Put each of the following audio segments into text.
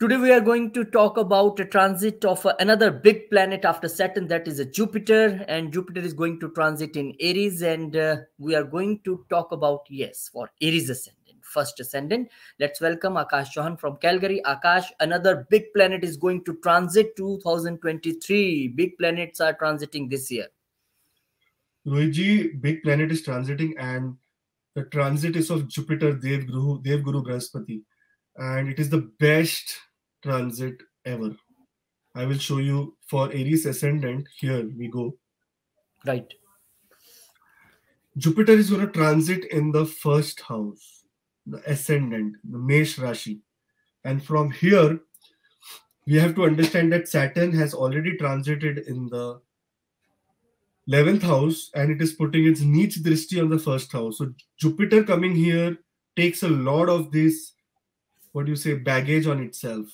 Today we are going to talk about a transit of another big planet after Saturn that is a Jupiter. And Jupiter is going to transit in Aries. And uh, we are going to talk about yes for Aries ascendant first ascendant. Let's welcome Akash Chauhan from Calgary. Akash another big planet is going to transit 2023 big planets are transiting this year. Luigi big planet is transiting and the transit is of Jupiter Dev Guru Dev Guru Brahaspati and it is the best transit ever. I will show you for Aries ascendant. Here we go. Right. Jupiter is going to transit in the first house, the ascendant, the Mesh Rashi. And from here, we have to understand that Saturn has already transited in the 11th house and it is putting its Neech Drishti on the first house. So Jupiter coming here takes a lot of this what do you say baggage on itself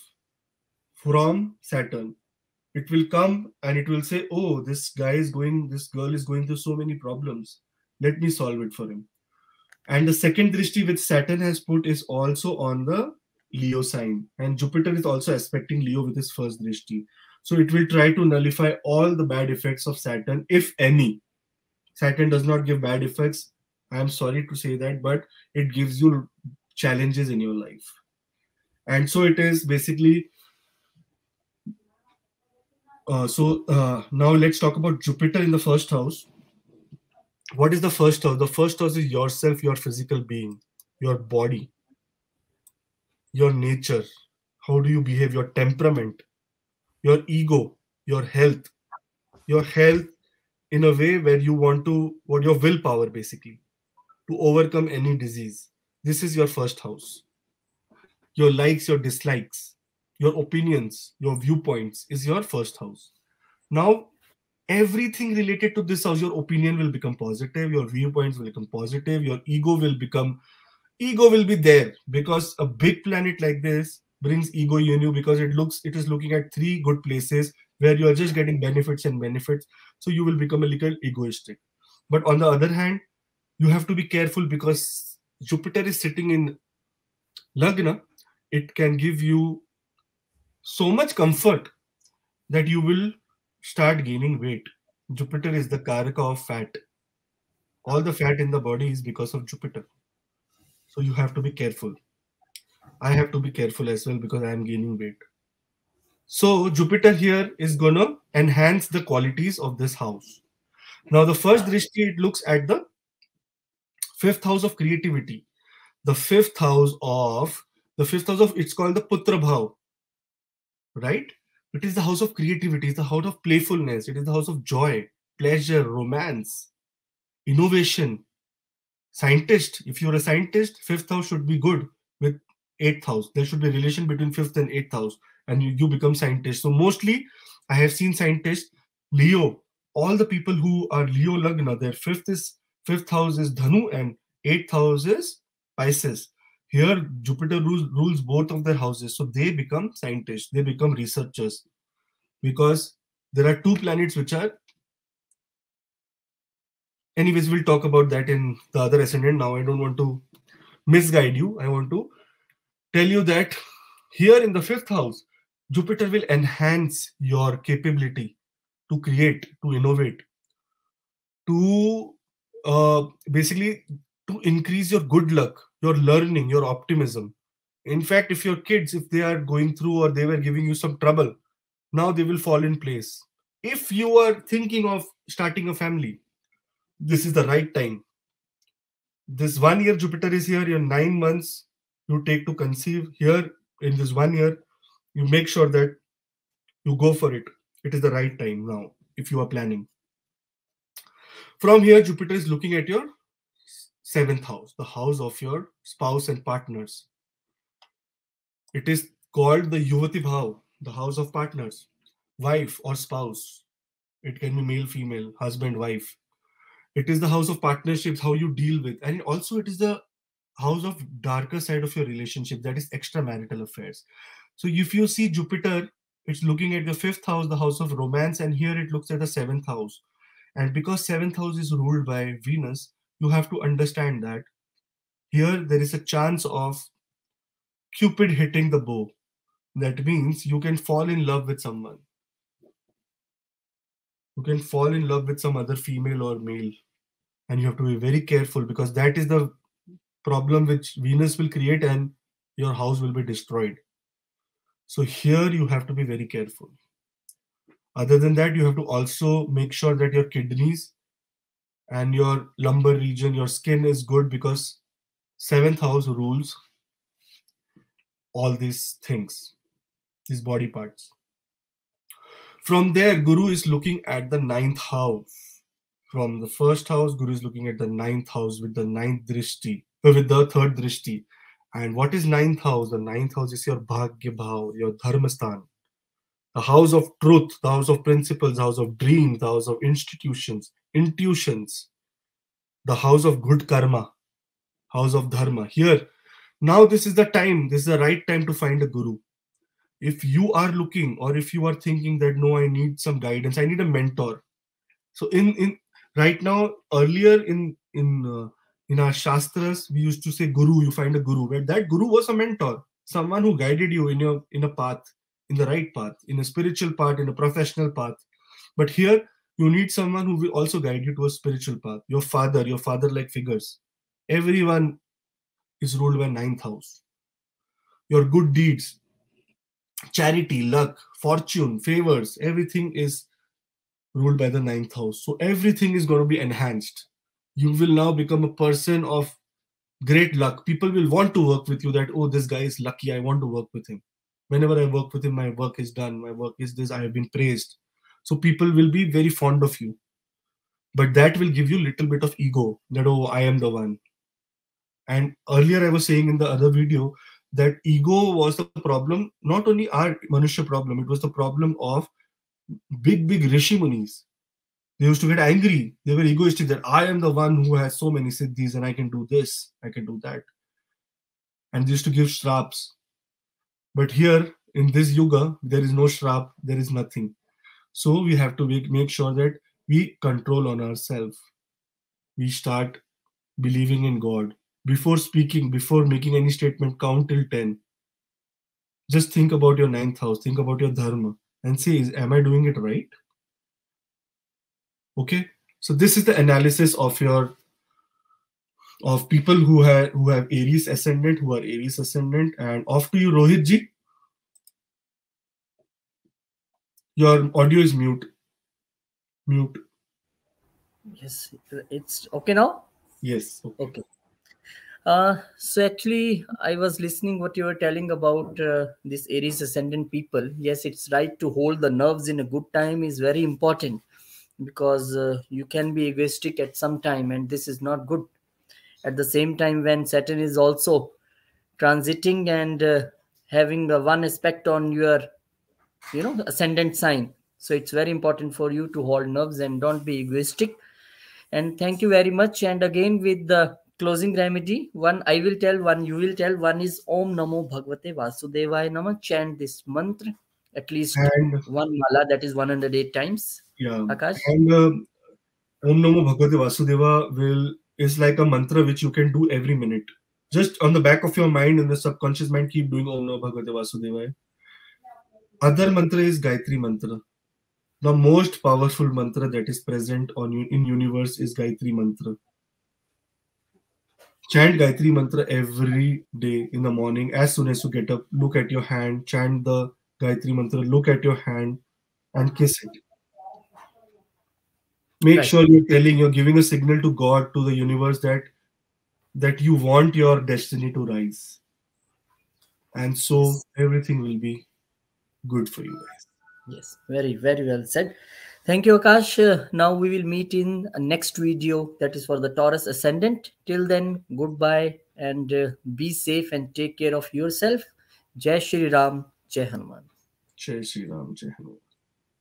from saturn. It will come and it will say oh this guy is going this girl is going through so many problems. Let me solve it for him. And the second drishti which saturn has put is also on the leo sign. And jupiter is also aspecting leo with his first drishti. So it will try to nullify all the bad effects of saturn if any. Saturn does not give bad effects. I am sorry to say that but it gives you challenges in your life and so it is basically uh, so uh, now let's talk about jupiter in the first house. What is the first house? The first house is yourself your physical being your body your nature. How do you behave? Your temperament your ego your health. Your health in a way where you want to what your willpower basically to overcome any disease. This is your first house your likes, your dislikes, your opinions, your viewpoints is your first house. Now, everything related to this house, your opinion will become positive, your viewpoints will become positive, your ego will become ego will be there because a big planet like this brings ego in you because it looks it is looking at three good places where you are just getting benefits and benefits so you will become a little egoistic but on the other hand you have to be careful because jupiter is sitting in lagna it can give you so much comfort that you will start gaining weight. Jupiter is the karaka of fat. All the fat in the body is because of Jupiter. So you have to be careful. I have to be careful as well because I am gaining weight. So Jupiter here is going to enhance the qualities of this house. Now the first drishti, it looks at the fifth house of creativity. The fifth house of the fifth house of it's called the Putra Bhav, right? It is the house of creativity, it's the house of playfulness, it is the house of joy, pleasure, romance, innovation. Scientist, if you're a scientist, fifth house should be good with eighth house. There should be a relation between fifth and eighth house, and you, you become scientist. So mostly I have seen scientists, Leo, all the people who are Leo Lagna, their fifth is fifth house is Dhanu and eighth house is Pisces. Here, Jupiter rules, rules both of their houses. So they become scientists, they become researchers. Because there are two planets which are. Anyways, we'll talk about that in the other ascendant. Now, I don't want to misguide you. I want to tell you that here in the fifth house, Jupiter will enhance your capability to create, to innovate, to uh, basically to increase your good luck your learning, your optimism. In fact, if your kids, if they are going through or they were giving you some trouble, now they will fall in place. If you are thinking of starting a family, this is the right time. This one year Jupiter is here, your nine months you take to conceive. Here in this one year, you make sure that you go for it. It is the right time now if you are planning. From here, Jupiter is looking at your seventh house, the house of your spouse and partners. It is called the Yuvati Bhav, the house of partners, wife or spouse. It can be male, female, husband, wife. It is the house of partnerships, how you deal with, and also it is the house of darker side of your relationship, that is extramarital affairs. So if you see Jupiter, it's looking at the fifth house, the house of romance, and here it looks at the seventh house. And because seventh house is ruled by Venus, you have to understand that here there is a chance of Cupid hitting the bow. that means you can fall in love with someone. You can fall in love with some other female or male and you have to be very careful because that is the problem which venus will create and your house will be destroyed. So here you have to be very careful. Other than that you have to also make sure that your kidneys and your lumbar region your skin is good because seventh house rules all these things these body parts. From there guru is looking at the ninth house. From the first house guru is looking at the ninth house with the ninth drishti uh, with the third drishti. And what is ninth house? The ninth house is your bhagya bhav your dharmastan the house of truth the house of principles the house of dreams the house of institutions intuitions. The house of good karma house of dharma. Here now this is the time this is the right time to find a guru. If you are looking or if you are thinking that no i need some guidance i need a mentor. So in in right now earlier in in uh, in our shastras we used to say guru you find a guru. Where that guru was a mentor someone who guided you in your in a path in the right path in a spiritual path in a professional path. But here you need someone who will also guide you to a spiritual path your father your father like figures everyone is ruled by ninth house your good deeds charity, luck, fortune, favors, everything is ruled by the ninth house. So everything is going to be enhanced. You will now become a person of great luck. People will want to work with you that, oh, this guy is lucky. I want to work with him. Whenever I work with him, my work is done. My work is this. I have been praised. So people will be very fond of you. But that will give you a little bit of ego that, oh, I am the one. And earlier I was saying in the other video that ego was the problem, not only our Manusha problem, it was the problem of big, big Rishi Munis. They used to get angry. They were egoistic that I am the one who has so many siddhis and I can do this, I can do that. And they used to give shraps. But here in this yuga, there is no shrap, there is nothing. So we have to make, sure that we control on ourselves. We start believing in God before speaking, before making any statement, count till 10. Just think about your ninth house, think about your dharma, and say, Am I doing it right? Okay, so this is the analysis of your of people who have who have Aries ascendant, who are Aries ascendant, and off to you, Rohit ji. Your audio is mute. Mute. Yes, it's okay now. Yes. Okay. okay. Uh, so actually, I was listening what you were telling about uh, this Aries ascendant people. Yes, it's right to hold the nerves in a good time is very important because uh, you can be egoistic at some time, and this is not good. At the same time, when Saturn is also transiting and uh, having one aspect on your, you know, ascendant sign, so it's very important for you to hold nerves and don't be egoistic. And thank you very much. And again, with the closing remedy one i will tell one you will tell one is om namo bhagavate vasudevaya nama chant this mantra at least and, one mala that is 108 times. Yeah. Akash? And uh, om namo bhagavate vasudeva will is like a mantra which you can do every minute. Just on the back of your mind in the subconscious mind keep doing om namo bhagavate vasudevaya other mantra is gayatri mantra the most powerful mantra that is present on in universe is gayatri mantra chant Gayatri Mantra every day in the morning. As soon as you get up, look at your hand, chant the Gayatri Mantra, look at your hand, and kiss it. Make right. sure you're telling, you're giving a signal to God, to the universe that that you want your destiny to rise. And so everything will be good for you guys. Yes, very, very well said. Thank you, Akash. Uh, now we will meet in next video that is for the Taurus Ascendant. Till then, goodbye and uh, be safe and take care of yourself. Jai Shri Ram, Jai Hanuman. Jai Shri Ram, Jai Hanuman.